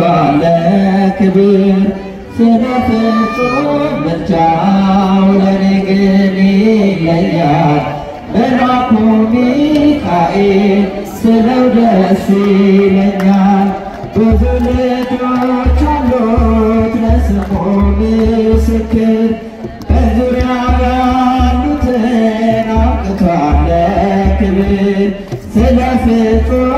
አብቅቷል ለክብር ስለ ፍጹም ለኔ ግን ይለያል። መልአኩ ሚካኤል ስለው ደስ ይለኛል። ብዙ ልጆች አሉት ለስሙ ምስክር። በዙሪያው ያሉትን አብቅቷል ለክብር። ስለ ፍጹም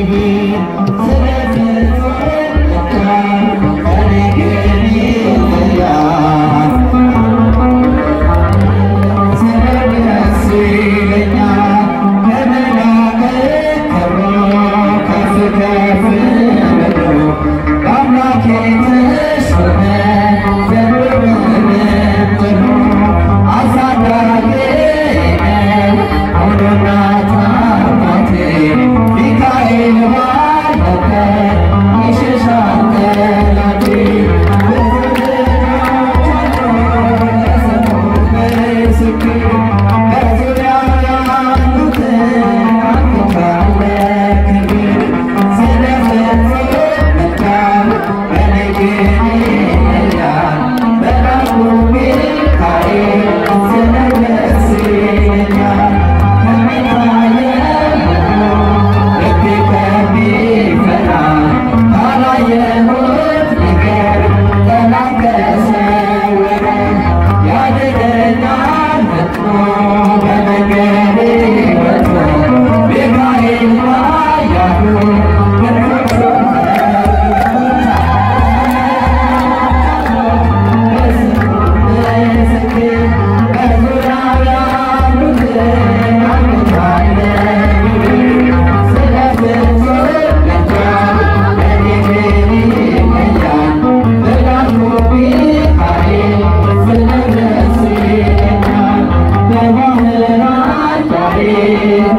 hmm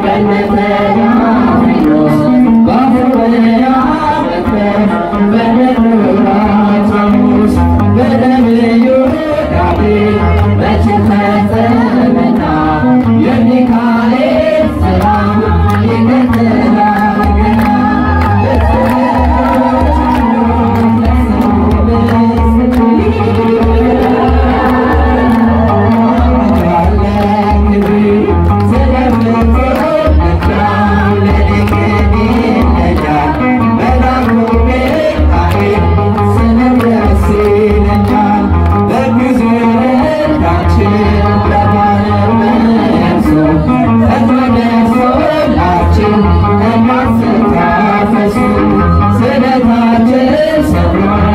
When my Giêsu sẽ tha chết sao